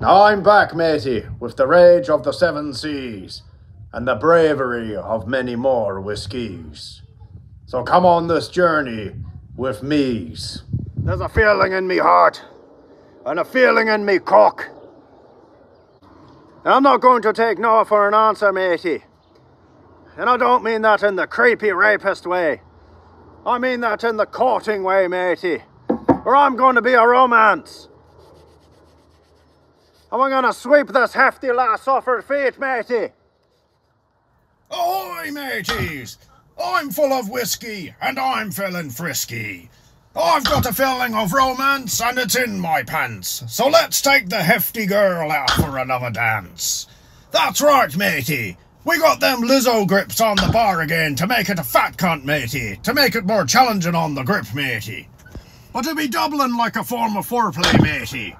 Now I'm back, matey, with the rage of the seven seas and the bravery of many more whiskies. So come on this journey with me's. There's a feeling in me heart and a feeling in me cock. And I'm not going to take no for an answer, matey. And I don't mean that in the creepy rapist way. I mean that in the courting way, matey. Or I'm going to be a romance. And we're to sweep this hefty lass off her feet, matey. Ahoy, mateys! I'm full of whiskey, and I'm feeling frisky. I've got a feeling of romance, and it's in my pants. So let's take the hefty girl out for another dance. That's right, matey. We got them Lizzo grips on the bar again to make it a fat cunt, matey. To make it more challenging on the grip, matey. But to be doubling like a form of foreplay, matey.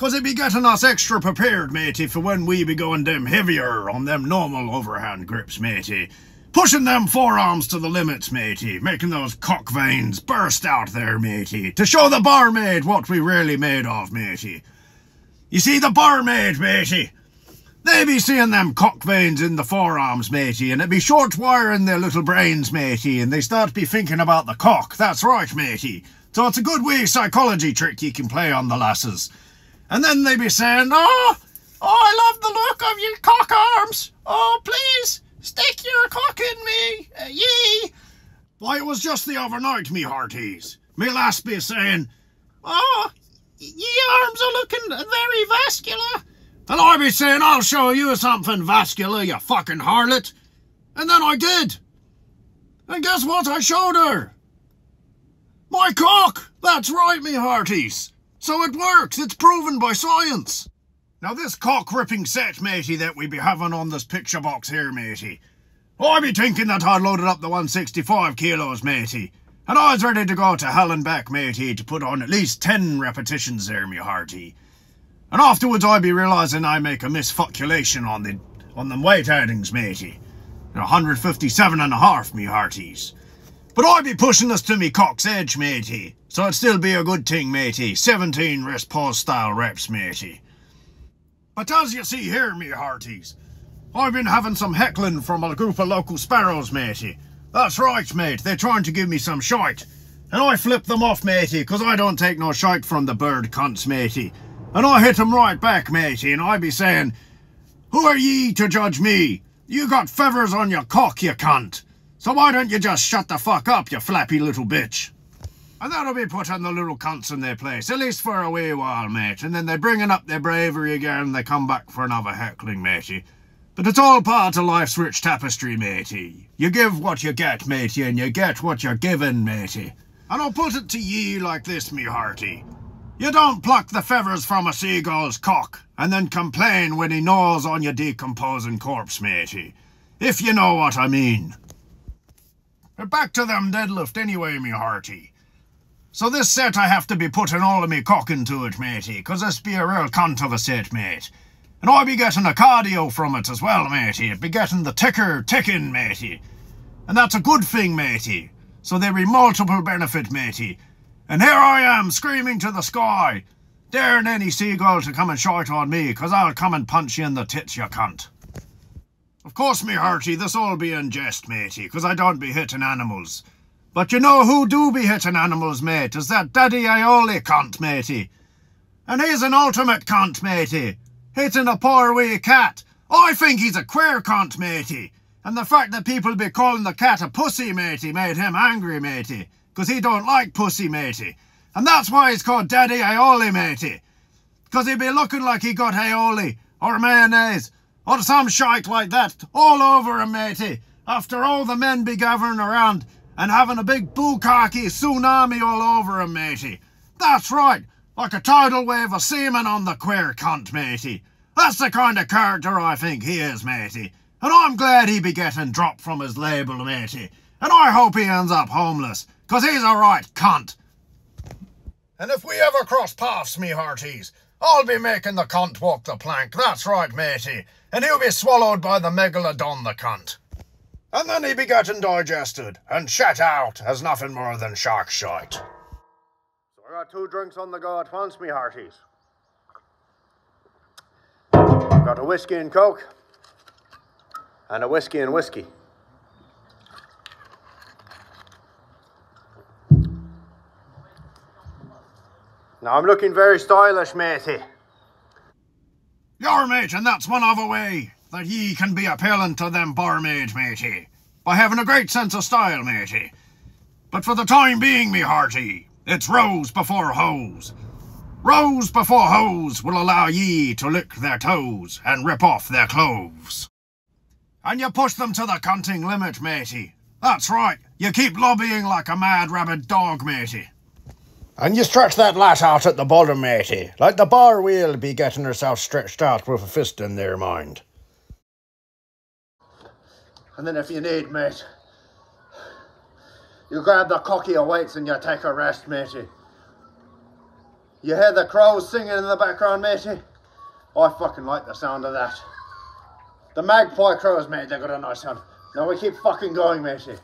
Cause it be getting us extra prepared, matey, for when we be going them heavier on them normal overhand grips, matey. Pushing them forearms to the limits, matey. Making those cock veins burst out there, matey. To show the barmaid what we really made of, matey. You see the barmaid, matey? They be seeing them cock veins in the forearms, matey, and it be short wiring their little brains, matey, and they start be thinking about the cock. That's right, matey. So it's a good wee psychology trick you can play on the lasses. And then they be saying, Oh, oh, I love the look of your cock arms. Oh, please, stick your cock in me, uh, ye. Why, it was just the overnight, me hearties. Me lass be saying, Oh, ye arms are looking very vascular. And I be saying, I'll show you something vascular, you fucking harlot. And then I did. And guess what I showed her? My cock! That's right, me hearties. So it works, it's proven by science. Now this cock-ripping set, matey, that we be having on this picture box here, matey. I be thinking that I'd loaded up the 165 kilos, matey. And I was ready to go to hell and back, matey, to put on at least 10 repetitions there, me hearty. And afterwards I be realising I make a misfuculation on the on them weight addings, matey. 157 and a half, me hearties. But I be pushing this to me cock's edge, matey. So it'd still be a good thing, matey. 17 rest pause style reps, matey. But as you see here, me hearties, I've been having some heckling from a group of local sparrows, matey. That's right, mate. They're trying to give me some shite. And I flip them off, matey, 'cause I don't take no shite from the bird cunts, matey. And I hit 'em right back, matey, and I be saying, Who are ye to judge me? You got feathers on your cock, you cunt. So why don't you just shut the fuck up, you flappy little bitch? And that'll be putting the little cunts in their place, at least for a wee while, mate. And then they're bringing up their bravery again and they come back for another heckling, matey. But it's all part of life's rich tapestry, matey. You give what you get, matey, and you get what you're given, matey. And I'll put it to ye like this, me hearty. You don't pluck the feathers from a seagull's cock and then complain when he gnaws on your decomposing corpse, matey. If you know what I mean. But back to them deadlift anyway, me hearty. So this set I have to be putting all of me cock into it, matey, 'cause this be a real cunt of a set, mate. And I be getting a cardio from it as well, matey. Be getting the ticker ticking, matey. And that's a good thing, matey. So there be multiple benefit, matey. And here I am, screaming to the sky, daring any seagull to come and shite on me, 'cause I'll come and punch you in the tits, you cunt. Of course, me hearty, this all be in jest, matey, 'cause I don't be hitting animals. But you know who do be hitting animals, mate, is that Daddy Aioli cunt, matey. And he's an ultimate cunt, matey. Hitting a poor wee cat. I think he's a queer cunt, matey. And the fact that people be calling the cat a pussy, matey, made him angry, matey. 'Cause he don't like pussy, matey. And that's why he's called Daddy Aioli, matey. 'Cause he be looking like he got aioli, or mayonnaise, or some shite like that, all over him, matey. After all the men be gathering around and having a big bukkake tsunami all over him, matey. That's right, like a tidal wave of semen on the queer cunt, matey. That's the kind of character I think he is, matey. And I'm glad he be getting dropped from his label, matey. And I hope he ends up homeless, 'cause he's a right cunt. And if we ever cross paths, me hearties, I'll be making the cunt walk the plank. That's right, matey. And he'll be swallowed by the megalodon, the cunt. And then he be getting digested and shat out as nothing more than shark shite. So I got two drinks on the go at once, me hearties. got a whiskey and coke and a whiskey and whiskey. Now I'm looking very stylish, matey. Your mate, and that's one of a way that ye can be appealing to them barmaids, matey, by having a great sense of style, matey. But for the time being, me hearty, it's rows before hose. Rows before hose will allow ye to lick their toes and rip off their clothes. And you push them to the cunting limit, matey. That's right, you keep lobbying like a mad rabid dog, matey. And you stretch that lat out at the bottom, matey, like the bar wheel be getting herself stretched out with a fist in their mind. And then if you need, mate, you grab the cocky of weights and you take a rest, matey. You hear the crows singing in the background, matey? I fucking like the sound of that. The magpie crows, mate, they got a nice sound. Now we keep fucking going, matey.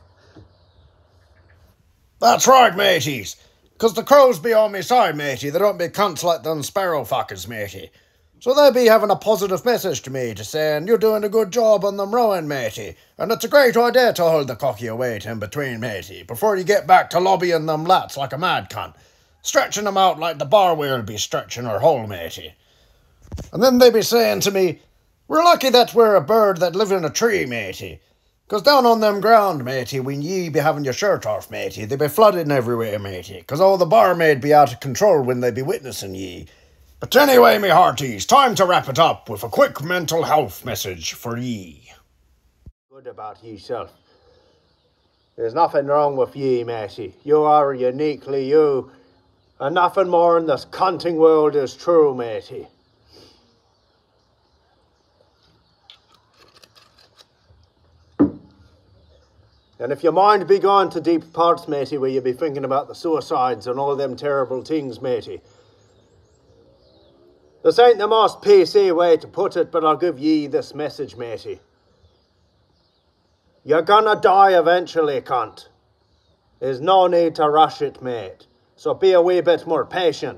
That's right, mateys. Cause the crows be on me side, matey. They don't be cunts like them sparrow fuckers, matey. So they be having a positive message to me to saying you're doing a good job on them rowing, matey. And it's a great idea to hold the cocky weight in between, matey, before you get back to lobbying them lats like a mad cunt. Stretching them out like the bar wheel be stretching her hole, matey. And then they be saying to me, We're lucky that we're a bird that live in a tree, matey. 'Cause down on them ground, matey, when ye be having your shirt off, matey, they be flooding everywhere, matey. 'Cause all the barmaid be out of control when they be witnessing ye. But anyway, me hearties, time to wrap it up with a quick mental health message for ye. Good about yourself. There's nothing wrong with ye, matey. You are uniquely you. And nothing more in this cunting world is true, matey. And if your mind be gone to deep parts, matey, where you be thinking about the suicides and all them terrible things, matey. This ain't the most PC way to put it, but I'll give ye this message, matey. You're gonna die eventually, cunt. There's no need to rush it, mate. So be a wee bit more patient.